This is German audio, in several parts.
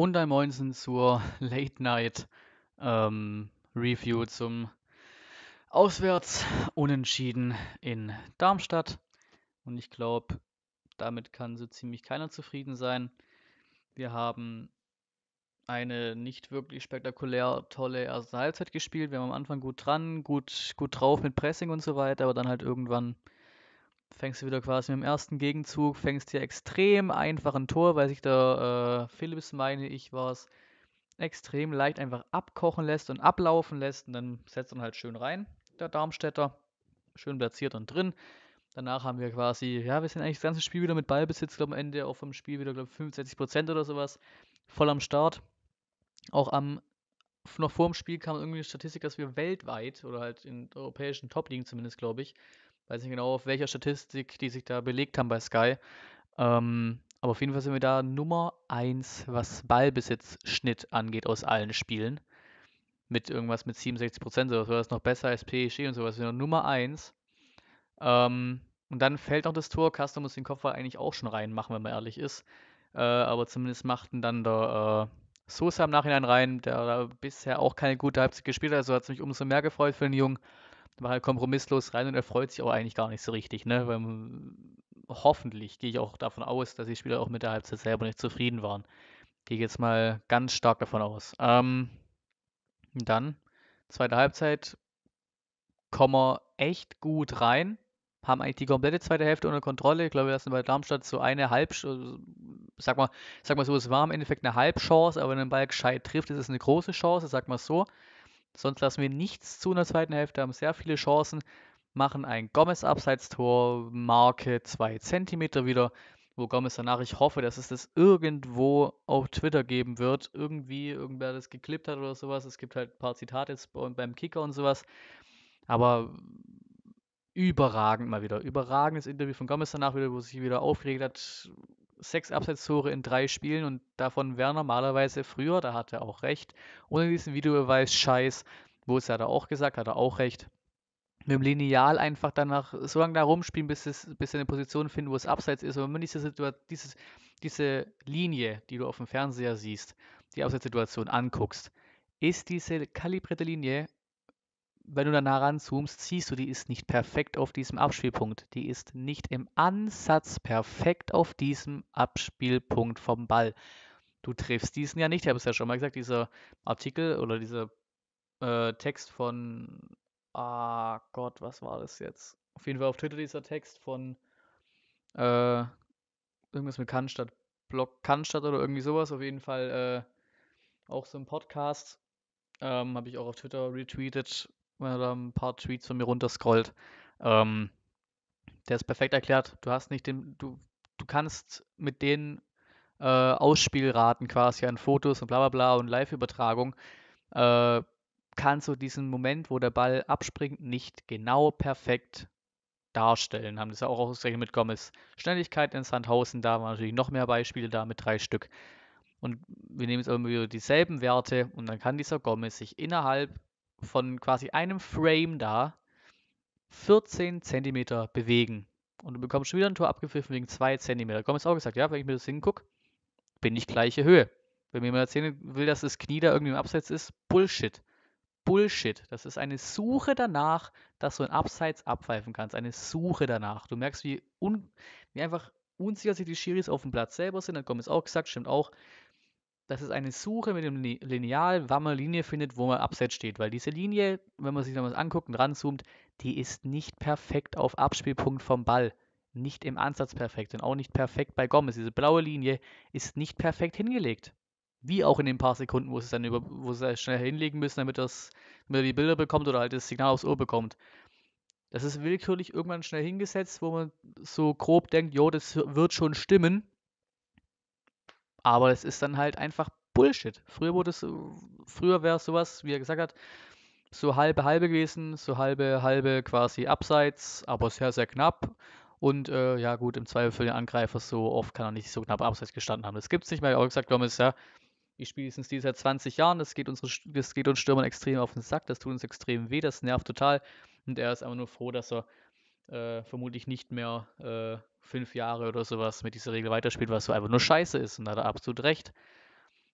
und ein Moinsen zur Late Night ähm, Review zum Auswärts Unentschieden in Darmstadt. Und ich glaube, damit kann so ziemlich keiner zufrieden sein. Wir haben eine nicht wirklich spektakulär tolle erste Halbzeit gespielt. Wir haben am Anfang gut dran, gut, gut drauf mit Pressing und so weiter, aber dann halt irgendwann fängst du wieder quasi mit dem ersten Gegenzug, fängst hier extrem einfach ein Tor, weil sich der äh, Philips, meine ich, war es, extrem leicht einfach abkochen lässt und ablaufen lässt und dann setzt er halt schön rein, der Darmstädter, schön platziert und drin. Danach haben wir quasi, ja, wir sind eigentlich das ganze Spiel wieder mit Ballbesitz, glaube am Ende auch vom Spiel wieder, glaube 65% oder sowas, voll am Start. Auch am, noch vor dem Spiel kam irgendwie eine Statistik, dass wir weltweit, oder halt in europäischen Top-Ligen zumindest, glaube ich, weiß nicht genau auf welcher Statistik die sich da belegt haben bei Sky. Ähm, aber auf jeden Fall sind wir da Nummer 1, was Ballbesitzschnitt angeht aus allen Spielen. Mit irgendwas mit 67 Prozent oder so. Das noch besser als PSG und sowas. Wir sind Nummer 1. Ähm, und dann fällt noch das Tor. Custom muss den Kopfball eigentlich auch schon reinmachen, wenn man ehrlich ist. Äh, aber zumindest machten dann der äh, Sosa im Nachhinein rein, der da bisher auch keine gute Halbzeit gespielt hat. Also hat es mich umso mehr gefreut für den Jungen war halt kompromisslos rein und er freut sich auch eigentlich gar nicht so richtig, ne? Weil hoffentlich gehe ich auch davon aus, dass die Spieler auch mit der Halbzeit selber nicht zufrieden waren. Gehe ich jetzt mal ganz stark davon aus. Ähm, dann, zweite Halbzeit, kommen wir echt gut rein. Haben eigentlich die komplette zweite Hälfte unter Kontrolle. Ich glaube, wir lassen bei Darmstadt so eine halb, sag mal, sag mal so, es war im Endeffekt eine Halbchance, aber wenn ein Ball gescheit trifft, ist es eine große Chance, sag mal so. Sonst lassen wir nichts zu in der zweiten Hälfte, haben sehr viele Chancen, machen ein Gomez-Abseitstor, Marke 2 cm wieder, wo Gomez danach, ich hoffe, dass es das irgendwo auf Twitter geben wird, irgendwie irgendwer das geklippt hat oder sowas. Es gibt halt ein paar Zitate beim Kicker und sowas. Aber überragend mal wieder. Überragendes Interview von Gomez danach wieder, wo sich wieder aufgeregt hat. Sechs Abseitstore in drei Spielen und davon wäre normalerweise früher, da hat er auch recht, ohne diesen Videobeweis Scheiß, wo es hat er auch gesagt, hat er auch recht. Mit dem Lineal einfach danach so lange da rumspielen, bis, es, bis er eine Position finden, wo es abseits ist. Und wenn man diese, dieses, diese Linie, die du auf dem Fernseher siehst, die Abseitssituation anguckst, ist diese kalibrierte Linie wenn du dann heranzoomst, siehst du, die ist nicht perfekt auf diesem Abspielpunkt. Die ist nicht im Ansatz perfekt auf diesem Abspielpunkt vom Ball. Du triffst diesen ja nicht. Ich habe es ja schon mal gesagt, dieser Artikel oder dieser äh, Text von, ah Gott, was war das jetzt? Auf jeden Fall auf Twitter dieser Text von äh, irgendwas mit Cannstatt, Blog Cannstatt oder irgendwie sowas. Auf jeden Fall äh, auch so ein Podcast. Ähm, habe ich auch auf Twitter retweetet wenn er da ein paar Tweets von mir runterscrollt. Ähm, der ist perfekt erklärt. Du hast nicht den, du, du kannst mit den äh, Ausspielraten quasi an Fotos und bla bla bla und Live-Übertragung, äh, kannst du diesen Moment, wo der Ball abspringt, nicht genau perfekt darstellen. Haben das ja auch ausgerechnet mit Gomez. Schnelligkeit in Sandhausen, da waren natürlich noch mehr Beispiele da mit drei Stück. Und wir nehmen jetzt aber wieder dieselben Werte und dann kann dieser Gomez sich innerhalb von quasi einem Frame da 14 cm bewegen. Und du bekommst schon wieder ein Tor abgepfiffen wegen 2 cm. Komm, jetzt auch gesagt, ja, wenn ich mir das hingucke, bin ich gleiche Höhe. Wenn mir mal erzählen will, dass das Knie da irgendwie im Abseits ist, Bullshit. Bullshit. Das ist eine Suche danach, dass du ein Abseits abpfeifen kannst. Eine Suche danach. Du merkst, wie, un, wie einfach unsicher sich die Schiris auf dem Platz selber sind. Dann kommt es auch gesagt, stimmt auch das ist eine Suche mit dem Lineal, wann man Linie findet, wo man abseits steht. Weil diese Linie, wenn man sich das anguckt und ranzoomt, die ist nicht perfekt auf Abspielpunkt vom Ball. Nicht im Ansatz perfekt und auch nicht perfekt bei Gomez. Diese blaue Linie ist nicht perfekt hingelegt. Wie auch in den paar Sekunden, wo sie es dann über, wo sie schnell hinlegen müssen, damit, das, damit er die Bilder bekommt oder halt das Signal aufs Ohr bekommt. Das ist willkürlich irgendwann schnell hingesetzt, wo man so grob denkt, jo, das wird schon stimmen. Aber es ist dann halt einfach Bullshit. Früher wurde es, früher wäre es sowas, wie er gesagt hat, so halbe halbe gewesen, so halbe halbe quasi abseits, aber sehr, sehr knapp. Und äh, ja gut, im Zweifel für den Angreifer so oft kann er nicht so knapp abseits gestanden haben. Das gibt es nicht mehr. Ich habe gesagt, Gomez, ja, ich spiele Stil seit 20 Jahren, das geht, unsere, das geht uns Stürmern extrem auf den Sack, das tut uns extrem weh, das nervt total. Und er ist einfach nur froh, dass er äh, vermutlich nicht mehr äh, fünf Jahre oder sowas mit dieser Regel weiterspielt, was so einfach nur scheiße ist. Und da hat er absolut recht.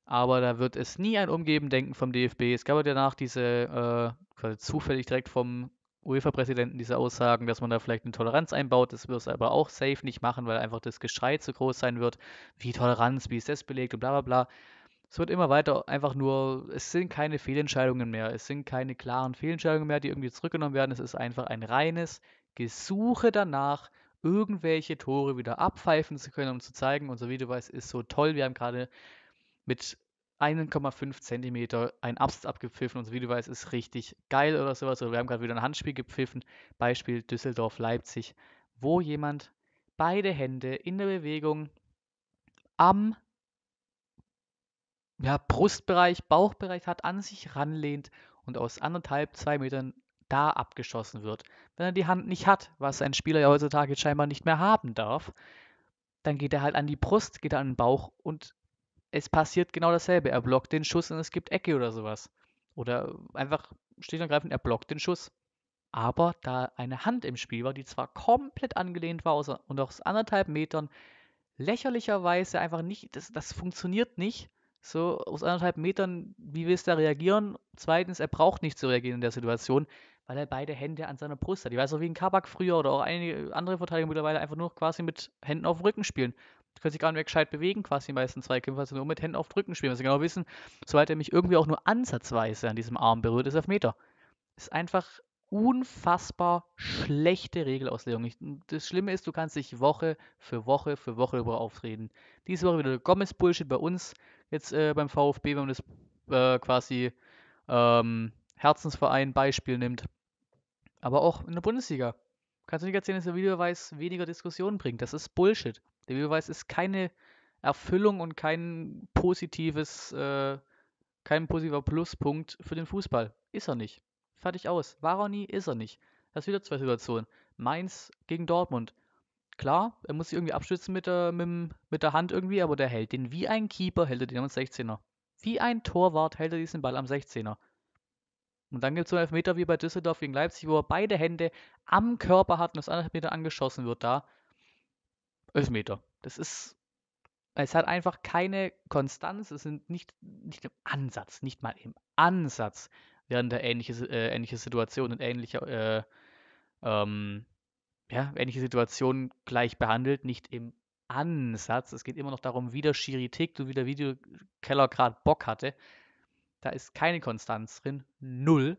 aber da wird es nie ein Umgeben denken vom DFB. Es gab ja danach diese, äh, zufällig direkt vom UEFA-Präsidenten diese Aussagen, dass man da vielleicht eine Toleranz einbaut. Das wird es aber auch safe nicht machen, weil einfach das Geschrei zu groß sein wird. Wie Toleranz, wie ist das belegt und bla bla bla. Es wird immer weiter einfach nur, es sind keine Fehlentscheidungen mehr. Es sind keine klaren Fehlentscheidungen mehr, die irgendwie zurückgenommen werden. Es ist einfach ein reines Gesuche danach, irgendwelche Tore wieder abpfeifen zu können, um zu zeigen, unser Videobeweis ist so toll. Wir haben gerade mit 1,5 Zentimeter ein Absatz abgepfiffen. Unser Videobeweis ist richtig geil oder sowas. Oder wir haben gerade wieder ein Handspiel gepfiffen. Beispiel Düsseldorf-Leipzig, wo jemand beide Hände in der Bewegung am ja, Brustbereich, Bauchbereich hat, an sich ranlehnt und aus anderthalb, zwei Metern da abgeschossen wird. Wenn er die Hand nicht hat, was ein Spieler ja heutzutage scheinbar nicht mehr haben darf, dann geht er halt an die Brust, geht er an den Bauch und es passiert genau dasselbe. Er blockt den Schuss und es gibt Ecke oder sowas. Oder einfach steht und greifend, er blockt den Schuss. Aber da eine Hand im Spiel war, die zwar komplett angelehnt war und aus anderthalb Metern lächerlicherweise einfach nicht, das, das funktioniert nicht, so aus anderthalb Metern, wie willst du da reagieren? Zweitens, er braucht nicht zu reagieren in der Situation, weil er beide Hände an seiner Brust hat. Ich weiß auch, wie ein Kabak früher oder auch einige andere Verteidiger mittlerweile einfach nur quasi mit Händen auf dem Rücken spielen. Die können sich gar nicht mehr gescheit bewegen, quasi die meisten Zweikämpfer, also nur mit Händen auf dem Rücken spielen. Weil sie genau wissen, sobald er mich irgendwie auch nur ansatzweise an diesem Arm berührt, ist er auf Meter. Ist einfach unfassbar schlechte Regelauslegung. Das Schlimme ist, du kannst dich Woche für Woche für Woche darüber aufreden. Diese Woche wieder Gomez-Bullshit bei uns jetzt äh, beim VfB, wenn man das äh, quasi ähm, Herzensverein Beispiel nimmt. Aber auch in der Bundesliga. Kannst du nicht erzählen, dass der Videobeweis weniger Diskussionen bringt. Das ist Bullshit. Der Videobeweis ist keine Erfüllung und kein positives, äh, kein positiver Pluspunkt für den Fußball. Ist er nicht. Fertig aus. War er nie, ist er nicht. Das ist wieder zwei Situationen. Mainz gegen Dortmund. Klar, er muss sich irgendwie abstützen mit der, mit, mit der Hand irgendwie, aber der hält den wie ein Keeper, hält er den am 16er. Wie ein Torwart hält er diesen Ball am 16er. Und dann gibt es so einen Elfmeter wie bei Düsseldorf gegen Leipzig, wo er beide Hände am Körper hat und aus anderthalb Meter angeschossen wird da. Elfmeter. Das ist. Es hat einfach keine Konstanz. Es sind nicht, nicht im Ansatz, nicht mal im Ansatz werden da ähnliche, äh, ähnliche Situationen und ähnliche äh, ähm, ja, ähnliche Situationen gleich behandelt, nicht im Ansatz. Es geht immer noch darum, wie der Schiri tickt und wie der Videokeller gerade Bock hatte. Da ist keine Konstanz drin, null.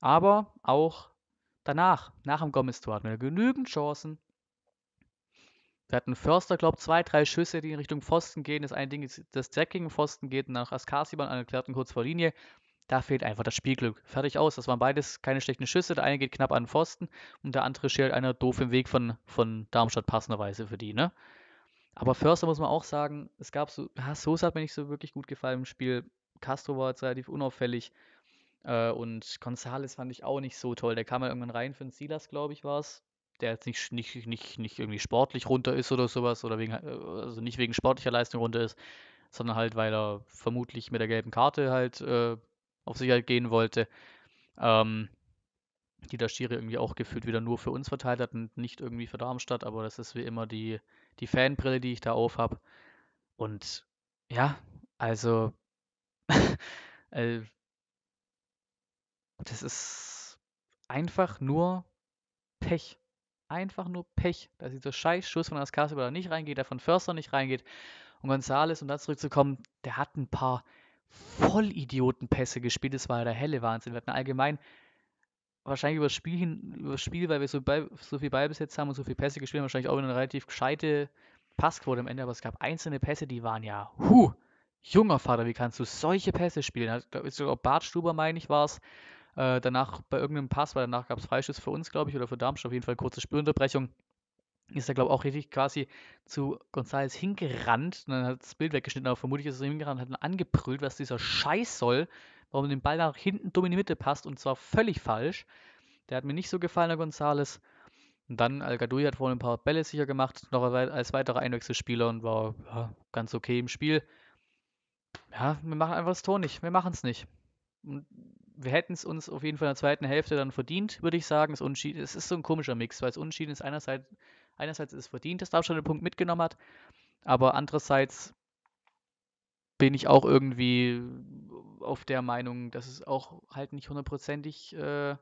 Aber auch danach, nach dem Gomez-Tor, hatten wir genügend Chancen. Wir hatten Förster, glaube ich, zwei, drei Schüsse, die in Richtung Pfosten gehen. Das eine Ding ist, das direkt gegen Pfosten geht, und nach Askasiban an kurz vor Linie. Da fehlt einfach das Spielglück. Fertig aus. Das waren beides keine schlechten Schüsse. Der eine geht knapp an den Pfosten und der andere schält einer doof im Weg von, von Darmstadt passenderweise für die, ne? Aber Förster muss man auch sagen, es gab so, ja, Sosa hat mir nicht so wirklich gut gefallen im Spiel. Castro war jetzt relativ unauffällig. Äh, und Gonzales fand ich auch nicht so toll. Der kam ja irgendwann rein für den Silas, glaube ich, war es. Der jetzt nicht, nicht, nicht, nicht irgendwie sportlich runter ist oder sowas. Oder wegen, äh, also nicht wegen sportlicher Leistung runter ist, sondern halt, weil er vermutlich mit der gelben Karte halt äh, auf Sicherheit gehen wollte, ähm, die der Schiri irgendwie auch gefühlt wieder nur für uns verteilt hat und nicht irgendwie für Darmstadt, aber das ist wie immer die, die Fanbrille, die ich da auf habe. Und ja, also äh, das ist einfach nur Pech. Einfach nur Pech, dass dieser Scheißschuss von Askasiba nicht reingeht, der von Förster nicht reingeht. Und Gonzales, um da zurückzukommen, der hat ein paar Vollidiotenpässe gespielt. Das war ja der helle Wahnsinn. Wir hatten allgemein wahrscheinlich über das Spiel, hin, über das Spiel weil wir so, bei, so viel Ballbesitz haben und so viele Pässe gespielt haben, wahrscheinlich auch eine relativ gescheite Passquote am Ende. Aber es gab einzelne Pässe, die waren ja, huh, junger Vater, wie kannst du solche Pässe spielen? Sogar Bart Stuber, meine ich, war es. Äh, danach bei irgendeinem Pass, weil danach gab es Freischuss für uns, glaube ich, oder für Darmstadt auf jeden Fall kurze Spielunterbrechung ist er, glaube ich, auch richtig quasi zu González hingerannt und dann hat das Bild weggeschnitten, aber vermutlich ist er hingerannt und hat ihn angebrüllt, was dieser Scheiß soll, warum den Ball nach hinten dumm in die Mitte passt und zwar völlig falsch. Der hat mir nicht so gefallen, der González. Und dann al hat vorhin ein paar Bälle sicher gemacht, noch als weiterer Einwechselspieler und war ja, ganz okay im Spiel. Ja, wir machen einfach das Tor nicht. Wir machen es nicht. Und wir hätten es uns auf jeden Fall in der zweiten Hälfte dann verdient, würde ich sagen. Es ist so ein komischer Mix, weil es Unschieden ist einerseits einerseits ist es verdient, dass Darmstadt den Punkt mitgenommen hat, aber andererseits bin ich auch irgendwie auf der Meinung, dass es auch halt nicht hundertprozentig, äh,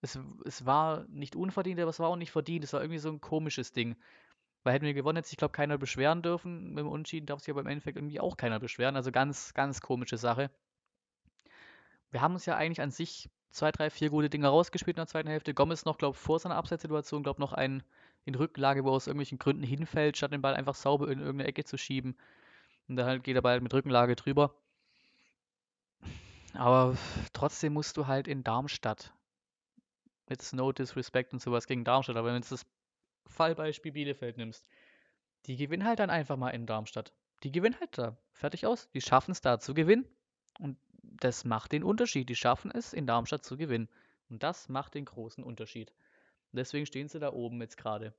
es, es war nicht unverdient, aber es war auch nicht verdient. Es war irgendwie so ein komisches Ding. Weil hätten wir gewonnen, hätte sich, glaube keiner beschweren dürfen. Mit dem Unentschieden darf sich aber im Endeffekt irgendwie auch keiner beschweren. Also ganz, ganz komische Sache. Wir haben uns ja eigentlich an sich zwei, drei, vier gute Dinge rausgespielt in der zweiten Hälfte. Gomez noch, glaube ich, vor seiner Abseitssituation, glaube noch einen in Rücklage, wo er aus irgendwelchen Gründen hinfällt, statt den Ball einfach sauber in irgendeine Ecke zu schieben. Und dann halt geht der Ball mit Rückenlage drüber. Aber trotzdem musst du halt in Darmstadt. Mit no disrespect und sowas gegen Darmstadt. Aber wenn du das Fallbeispiel Bielefeld nimmst, die gewinnen halt dann einfach mal in Darmstadt. Die gewinnen halt da. Fertig aus. Die schaffen es da zu gewinnen. Und das macht den Unterschied. Die schaffen es, in Darmstadt zu gewinnen. Und das macht den großen Unterschied. Und deswegen stehen sie da oben jetzt gerade.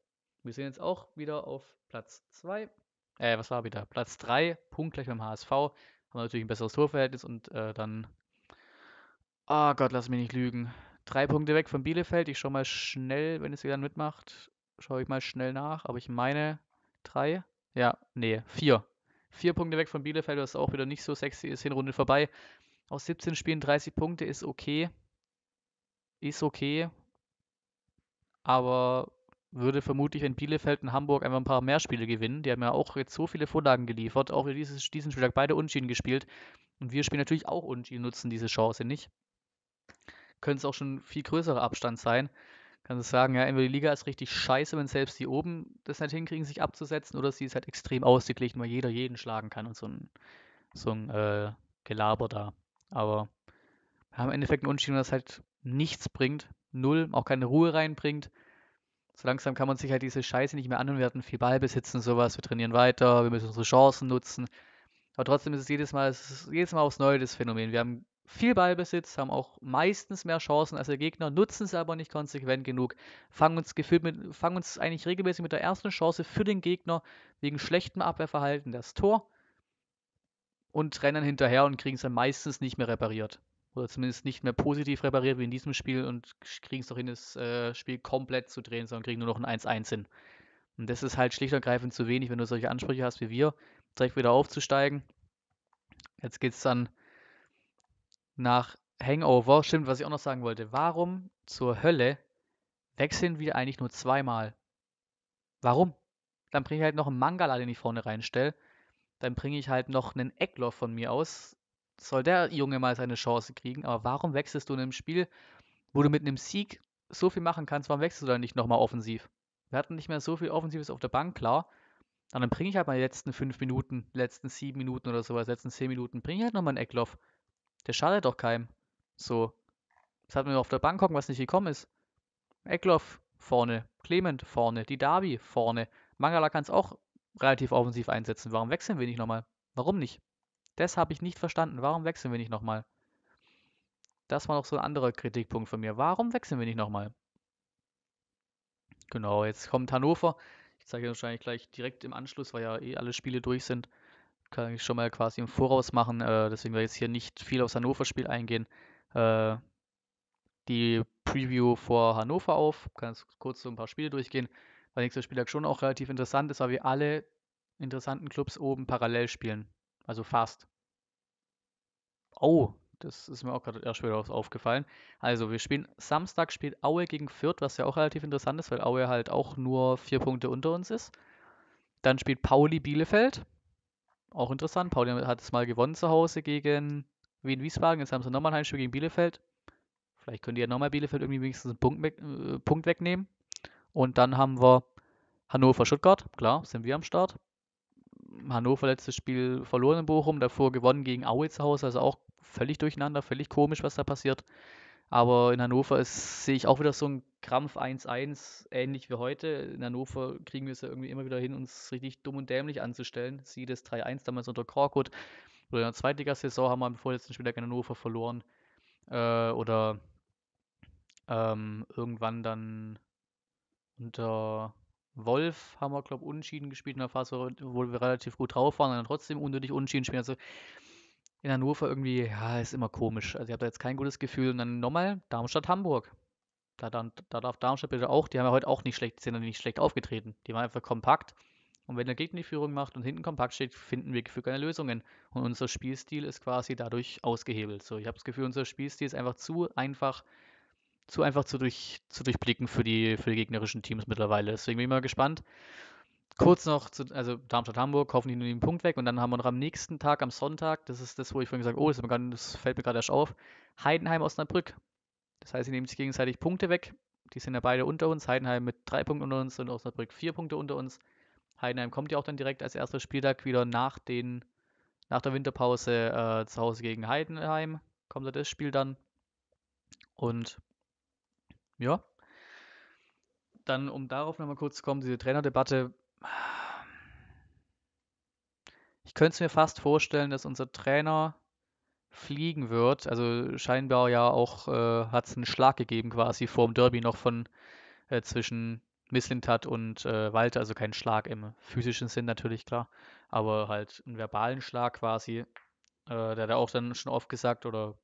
Wir sind jetzt auch wieder auf Platz 2. Äh, was war wieder? Platz 3, punktgleich beim HSV. Haben natürlich ein besseres Torverhältnis und äh, dann. Oh Gott, lass mich nicht lügen. Drei Punkte weg von Bielefeld. Ich schaue mal schnell, wenn es wieder mitmacht. Schaue ich mal schnell nach. Aber ich meine drei. Ja, nee, vier. Vier Punkte weg von Bielefeld, was auch wieder nicht so sexy ist. Hinrunde vorbei. Aus 17 Spielen 30 Punkte ist okay. Ist okay. Aber würde vermutlich, wenn Bielefeld und Hamburg einfach ein paar mehr Spiele gewinnen, die haben ja auch jetzt so viele Vorlagen geliefert, auch dieses, diesen Spieltag beide Unschieden gespielt. Und wir spielen natürlich auch Unschieden, nutzen diese Chance nicht. Könnte es auch schon viel größerer Abstand sein. Kannst du sagen, ja, entweder die Liga ist richtig scheiße, wenn selbst die oben das nicht hinkriegen, sich abzusetzen, oder sie ist halt extrem ausgeglichen, weil jeder jeden schlagen kann und so ein, so ein äh, Gelaber da. Aber wir haben im Endeffekt ein Unentschieden, das halt nichts bringt, null, auch keine Ruhe reinbringt. So langsam kann man sich halt diese Scheiße nicht mehr anhören. Wir hatten viel Ballbesitz und sowas, wir trainieren weiter, wir müssen unsere Chancen nutzen. Aber trotzdem ist es jedes Mal, es ist jedes Mal aufs Neue das Phänomen. Wir haben viel Ballbesitz, haben auch meistens mehr Chancen als der Gegner, nutzen es aber nicht konsequent genug, fangen uns gefühlt mit, fangen uns eigentlich regelmäßig mit der ersten Chance für den Gegner wegen schlechtem Abwehrverhalten das Tor und rennen hinterher und kriegen es dann meistens nicht mehr repariert. Oder zumindest nicht mehr positiv repariert wie in diesem Spiel und kriegen es doch hin, das äh, Spiel komplett zu drehen, sondern kriegen nur noch ein 1-1 hin. Und das ist halt schlicht und ergreifend zu wenig, wenn du solche Ansprüche hast wie wir, direkt wieder aufzusteigen. Jetzt geht es dann nach Hangover. Stimmt, was ich auch noch sagen wollte. Warum zur Hölle wechseln wir eigentlich nur zweimal? Warum? Dann bringe ich halt noch einen Mangala, den ich vorne reinstelle. Dann bringe ich halt noch einen Eckloff von mir aus. Soll der Junge mal seine Chance kriegen. Aber warum wechselst du in einem Spiel, wo du mit einem Sieg so viel machen kannst? Warum wechselst du dann nicht nochmal offensiv? Wir hatten nicht mehr so viel Offensives auf der Bank, klar. Dann bringe ich halt mal die letzten fünf Minuten, letzten sieben Minuten oder sowas, letzten zehn Minuten, bringe ich halt nochmal einen Eckloff. Der schadet doch keinem. So. Das hat man auf der Bank hocken, was nicht gekommen ist. Eckloff vorne, Clement vorne, die Darby vorne. Mangala kann es auch relativ offensiv einsetzen. Warum wechseln wir nicht nochmal? Warum nicht? Das habe ich nicht verstanden. Warum wechseln wir nicht nochmal? Das war noch so ein anderer Kritikpunkt von mir. Warum wechseln wir nicht nochmal? Genau, jetzt kommt Hannover. Ich zeige wahrscheinlich gleich direkt im Anschluss, weil ja eh alle Spiele durch sind kann ich schon mal quasi im Voraus machen. Äh, deswegen werde ich jetzt hier nicht viel aufs Hannover-Spiel eingehen. Äh, die Preview vor Hannover auf. Kann jetzt kurz so ein paar Spiele durchgehen, weil nächster Spieltag schon auch relativ interessant ist, weil wir alle interessanten Clubs oben parallel spielen. Also fast. Oh, das ist mir auch gerade erst wieder aufgefallen. Also, wir spielen Samstag spielt Aue gegen Fürth, was ja auch relativ interessant ist, weil Aue halt auch nur vier Punkte unter uns ist. Dann spielt Pauli Bielefeld. Auch interessant. Pauli hat es mal gewonnen zu Hause gegen Wien Wiesbaden. Jetzt haben sie nochmal ein Heimspiel gegen Bielefeld. Vielleicht können die ja nochmal Bielefeld irgendwie wenigstens einen Punkt, weg, äh, Punkt wegnehmen. Und dann haben wir Hannover Stuttgart. Klar, sind wir am Start. Hannover letztes Spiel verloren in Bochum, davor gewonnen gegen Aue zu Hause, also auch völlig durcheinander, völlig komisch, was da passiert. Aber in Hannover ist, sehe ich auch wieder so ein Krampf 1-1, ähnlich wie heute. In Hannover kriegen wir es ja irgendwie immer wieder hin, uns richtig dumm und dämlich anzustellen. Sieh das 3-1 damals unter Korkut. Oder in der Zweitligasaison haben wir am vorletzten Spieltag in Hannover verloren. Äh, oder ähm, irgendwann dann unter Wolf haben wir, glaube ich, unentschieden gespielt in der Phase, wo wir relativ gut drauf waren und dann trotzdem unnötig unentschieden spielen. Also in Hannover irgendwie, ja, ist immer komisch. Also ich habe da jetzt kein gutes Gefühl. Und dann nochmal Darmstadt-Hamburg. Da, da, da, darf Darmstadt bitte auch, die haben ja heute auch nicht schlecht, sind nicht schlecht aufgetreten. Die waren einfach kompakt Und wenn der Gegner die Führung macht und hinten kompakt steht, finden wir für keine Lösungen. Und unser Spielstil ist quasi dadurch ausgehebelt. So, ich habe das Gefühl, unser Spielstil ist einfach zu einfach, zu einfach zu, durch, zu durchblicken für die, für die gegnerischen Teams mittlerweile. Deswegen bin ich mal gespannt. Kurz noch, zu, also Darmstadt-Hamburg, kaufen die nur den Punkt weg und dann haben wir noch am nächsten Tag, am Sonntag, das ist das, wo ich vorhin gesagt habe, oh, das, fällt mir gerade erst auf, Heidenheim Osnabrück. Das heißt, sie nehmen sich gegenseitig Punkte weg. Die sind ja beide unter uns. Heidenheim mit drei Punkten unter uns und Osnabrück vier Punkte unter uns. Heidenheim kommt ja auch dann direkt als erster Spieltag wieder nach, den, nach der Winterpause äh, zu Hause gegen Heidenheim. Kommt da das Spiel dann. Und ja. Dann, um darauf nochmal kurz zu kommen, diese Trainerdebatte. Ich könnte es mir fast vorstellen, dass unser Trainer fliegen wird. Also scheinbar ja auch äh, hat es einen Schlag gegeben quasi vor dem Derby noch von äh, zwischen Misslintat und äh, Walter, also kein Schlag im physischen Sinn natürlich klar, aber halt einen verbalen Schlag quasi. Äh, der hat auch dann schon oft gesagt oder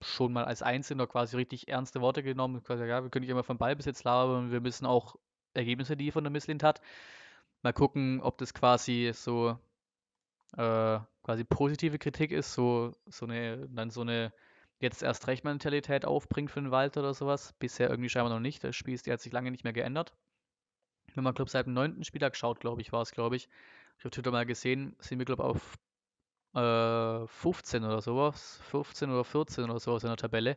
schon mal als Einzelner quasi richtig ernste Worte genommen. Quasi, ja, wir können nicht immer vom Ballbesitz labern, wir müssen auch Ergebnisse liefern, der Misslintat. Mal gucken, ob das quasi so äh, quasi positive Kritik ist, so, so eine, dann so eine jetzt erst recht Mentalität aufbringt für den Walter oder sowas. Bisher irgendwie scheinbar noch nicht. Das Spiel ist, hat sich lange nicht mehr geändert. Wenn man, glaube seit dem neunten Spieltag schaut, glaube ich, war es, glaube ich. Ich habe Twitter mal gesehen, sind wir, glaube ich, auf äh, 15 oder sowas. 15 oder 14 oder sowas in der Tabelle.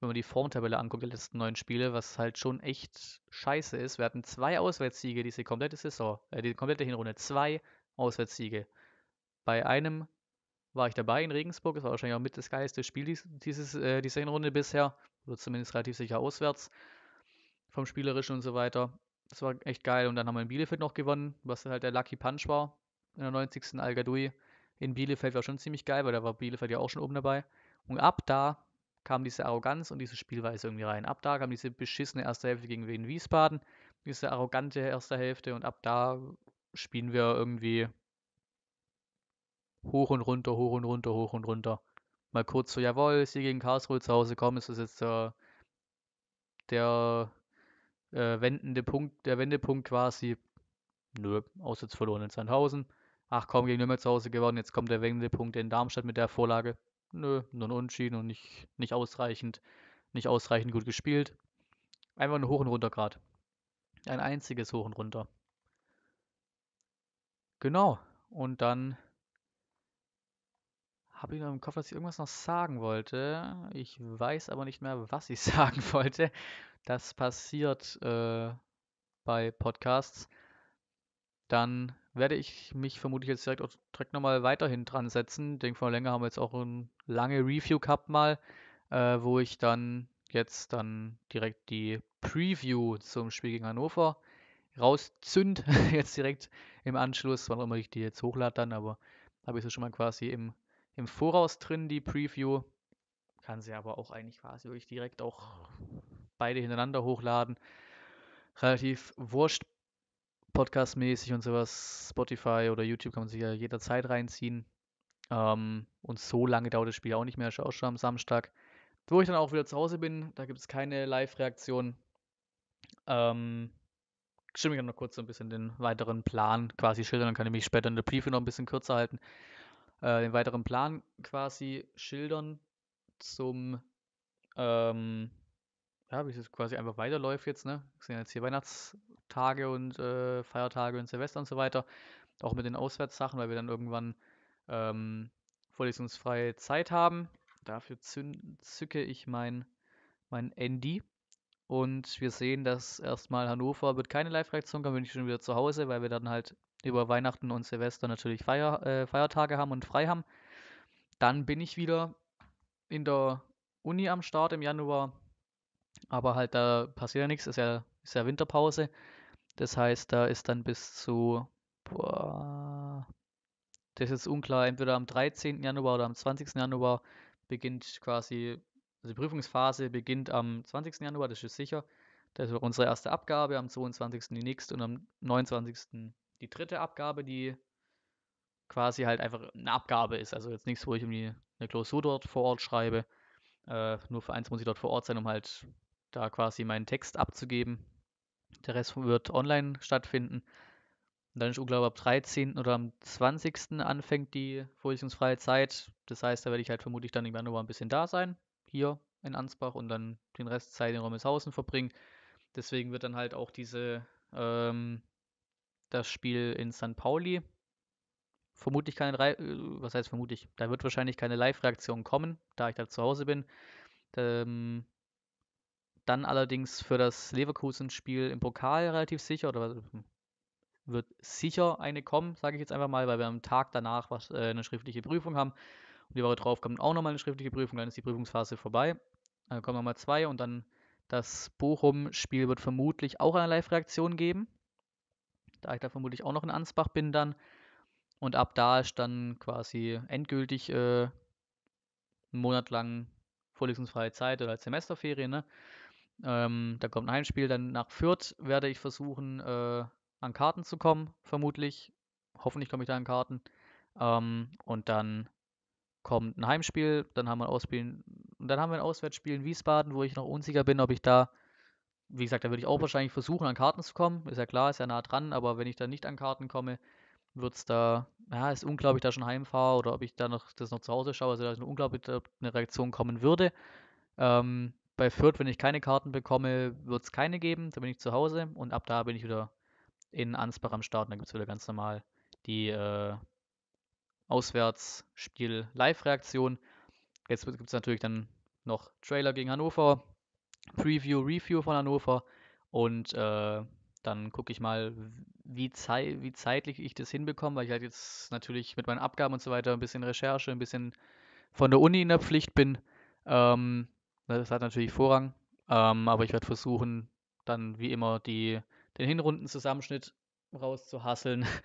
Wenn man die Formtabelle anguckt, die letzten neun Spiele, was halt schon echt scheiße ist. Wir hatten zwei Auswärtssiege diese komplette Saison, äh, die komplette Hinrunde. Zwei Auswärtssiege. Bei einem war ich dabei in Regensburg. Das war wahrscheinlich auch mit das geilste Spiel dieses, äh, dieser Hinrunde bisher. Oder zumindest relativ sicher auswärts. Vom Spielerischen und so weiter. Das war echt geil. Und dann haben wir in Bielefeld noch gewonnen, was halt der Lucky Punch war. In der 90. al -Gadoui. In Bielefeld war schon ziemlich geil, weil da war Bielefeld ja auch schon oben dabei. Und ab da kam diese Arroganz und diese Spielweise irgendwie rein. Ab da kam diese beschissene erste Hälfte gegen Wien Wiesbaden. Diese arrogante erste Hälfte. Und ab da spielen wir irgendwie hoch und runter, hoch und runter, hoch und runter. Mal kurz so, jawohl, sie gegen Karlsruhe zu Hause kommen, ist das jetzt der, der äh, wendende Punkt, der Wendepunkt quasi. Nö, Auswärts verloren in Sandhausen. Ach komm, gegen Nürnberg zu Hause gewonnen, jetzt kommt der Wendepunkt in Darmstadt mit der Vorlage. Nö, nur ein Unentschieden und nicht, nicht ausreichend, nicht ausreichend gut gespielt. Einfach nur hoch und runter gerade. Ein einziges hoch und runter. Genau. Und dann habe ich noch im Kopf, dass ich irgendwas noch sagen wollte. Ich weiß aber nicht mehr, was ich sagen wollte. Das passiert äh, bei Podcasts. Dann werde ich mich vermutlich jetzt direkt, direkt nochmal weiterhin dran setzen. Ich denke, vor länger haben wir jetzt auch eine lange Review gehabt mal, äh, wo ich dann jetzt dann direkt die Preview zum Spiel gegen Hannover rauszünd. jetzt direkt im Anschluss, wann immer ich die jetzt hochlade dann, aber habe ich sie schon mal quasi im im Voraus drin, die Preview. Kann sie aber auch eigentlich quasi wirklich direkt auch beide hintereinander hochladen. Relativ wurscht, podcastmäßig und sowas. Spotify oder YouTube kann man sich ja jederzeit reinziehen. Ähm, und so lange dauert das Spiel auch nicht mehr, auch schon am Samstag. Wo ich dann auch wieder zu Hause bin, da gibt es keine Live-Reaktion. Ähm, stimme ich dann noch kurz so ein bisschen den weiteren Plan quasi schildern, dann kann ich mich später in der Preview noch ein bisschen kürzer halten äh, den weiteren Plan quasi schildern zum, ähm, ja, wie es quasi einfach weiterläuft jetzt, ne? Es sind jetzt hier Weihnachtstage und äh, Feiertage und Silvester und so weiter. Auch mit den Auswärtssachen, weil wir dann irgendwann ähm, vorlesungsfreie Zeit haben. Dafür zücke ich mein, mein Handy. Und wir sehen, dass erstmal Hannover wird keine Live-Reaktion, dann bin ich schon wieder zu Hause, weil wir dann halt über Weihnachten und Silvester natürlich Feier, äh, Feiertage haben und frei haben. Dann bin ich wieder in der Uni am Start im Januar. Aber halt, da passiert ja nichts, ist ja, ist ja Winterpause. Das heißt, da ist dann bis zu, boah, das ist jetzt unklar, entweder am 13. Januar oder am 20. Januar beginnt quasi, also die Prüfungsphase beginnt am 20. Januar, das ist sicher. Das ist unsere erste Abgabe, am 22. die nächste und am 29 die dritte Abgabe, die quasi halt einfach eine Abgabe ist. Also jetzt nichts, wo ich irgendwie eine Klausur dort vor Ort schreibe. Äh, nur für eins muss ich dort vor Ort sein, um halt da quasi meinen Text abzugeben. Der Rest wird online stattfinden. Und dann ist unglaublich ab 13. oder am 20. anfängt die vorlesungsfreie Zeit. Das heißt, da werde ich halt vermutlich dann im Januar ein bisschen da sein, hier in Ansbach und dann den Rest Zeit in Rommelshausen verbringen. Deswegen wird dann halt auch diese, ähm, das Spiel in St. Pauli vermutlich keine, äh, was heißt vermutlich, da wird wahrscheinlich keine Live-Reaktion kommen, da ich da zu Hause bin. Ähm, dann allerdings für das Leverkusen-Spiel im Pokal relativ sicher, oder wird sicher eine kommen, sage ich jetzt einfach mal, weil wir am Tag danach was, äh, eine schriftliche Prüfung haben. Und die Woche drauf kommt auch nochmal eine schriftliche Prüfung, dann ist die Prüfungsphase vorbei. Dann kommen nochmal zwei und dann das Bochum-Spiel wird vermutlich auch eine Live-Reaktion geben. Da ich da vermutlich auch noch in Ansbach bin dann. Und ab da ist dann quasi endgültig äh, einen Monat lang vorlesungsfreie Zeit oder als Semesterferien. Ne? Ähm, da kommt ein Heimspiel, dann nach Fürth werde ich versuchen, äh, an Karten zu kommen, vermutlich. Hoffentlich komme ich da an Karten. Ähm, und dann kommt ein Heimspiel, dann haben wir ein Ausspielen, und dann haben wir ein Auswärtsspiel in Wiesbaden, wo ich noch unsicher bin, ob ich da, wie gesagt, da würde ich auch wahrscheinlich versuchen, an Karten zu kommen. Ist ja klar, ist ja nah dran, aber wenn ich da nicht an Karten komme, wird es da, ja, ist unglaublich, da schon heimfahre oder ob ich da noch das noch zu Hause schaue, also da ist eine unglaublich eine Reaktion kommen würde. Ähm, bei Fürth, wenn ich keine Karten bekomme, wird es keine geben, da bin ich zu Hause und ab da bin ich wieder in Ansbach am Start und dann gibt es wieder ganz normal die äh, Auswärtsspiel-Live-Reaktion. Jetzt gibt es natürlich dann noch Trailer gegen Hannover, Preview, Review von Hannover und äh, dann gucke ich mal, wie, zei wie zeitlich ich das hinbekomme, weil ich halt jetzt natürlich mit meinen Abgaben und so weiter ein bisschen Recherche, ein bisschen von der Uni in der Pflicht bin. Ähm, das hat natürlich Vorrang, ähm, aber ich werde versuchen, dann wie immer die, den Hinrundenzusammenschnitt rauszuhasseln.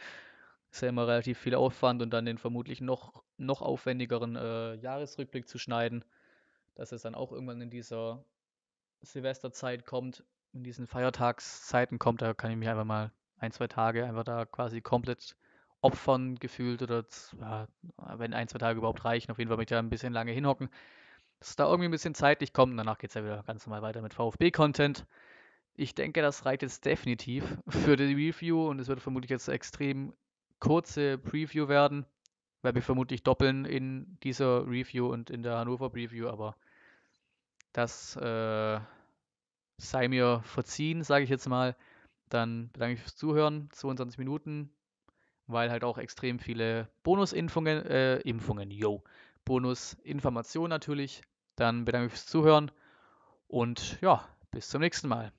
ist ja immer relativ viel Aufwand und dann den vermutlich noch, noch aufwendigeren äh, Jahresrückblick zu schneiden, dass es dann auch irgendwann in dieser Silvesterzeit kommt in diesen Feiertagszeiten kommt, da kann ich mich einfach mal ein, zwei Tage einfach da quasi komplett opfern gefühlt oder ja, wenn ein, zwei Tage überhaupt reichen, auf jeden Fall mich da ein bisschen lange hinhocken, dass da irgendwie ein bisschen zeitlich kommt und danach geht es ja wieder ganz normal weiter mit VfB-Content. Ich denke, das reicht jetzt definitiv für die Review und es wird vermutlich jetzt extrem kurze Preview werden, weil wir vermutlich doppeln in dieser Review und in der Hannover Preview, aber das äh, sei mir verziehen, sage ich jetzt mal. Dann bedanke ich fürs Zuhören, 22 Minuten, weil halt auch extrem viele Bonusinfungen, äh, Impfungen, yo, Bonusinformationen natürlich. Dann bedanke ich fürs Zuhören und ja, bis zum nächsten Mal.